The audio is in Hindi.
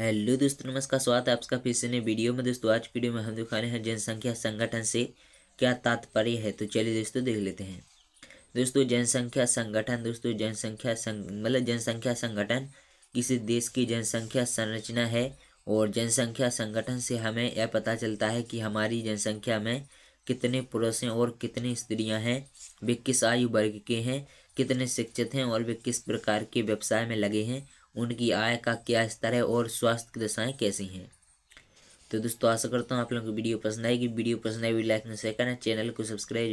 हेलो दोस्तों, नमस्कार, स्वागत है आपका फिर से नए वीडियो में। दोस्तों, आज वीडियो में हम दिखाने हैं जनसंख्या संगठन से क्या तात्पर्य है। तो चलिए दोस्तों, देख लेते हैं। दोस्तों, जनसंख्या संगठन, दोस्तों, जनसंख्या संग मतलब जनसंख्या संगठन, किसी देश की जनसंख्या संरचना है और जनसंख्या संगठन से हमें यह पता चलता है कि हमारी जनसंख्या में कितने पुरुष हैं और कितनी स्त्रियाँ हैं, वे किस आयु वर्ग के हैं, कितने शिक्षित हैं और वे किस प्रकार के व्यवसाय में लगे हैं। उनकी आय का क्या स्तर है और स्वास्थ्य की दशाएँ कैसी हैं। तो दोस्तों, आशा करता हूँ आप लोगों को वीडियो पसंद आएगी। वीडियो पसंद आएगी लाइक में शेयर करें चैनल को सब्सक्राइब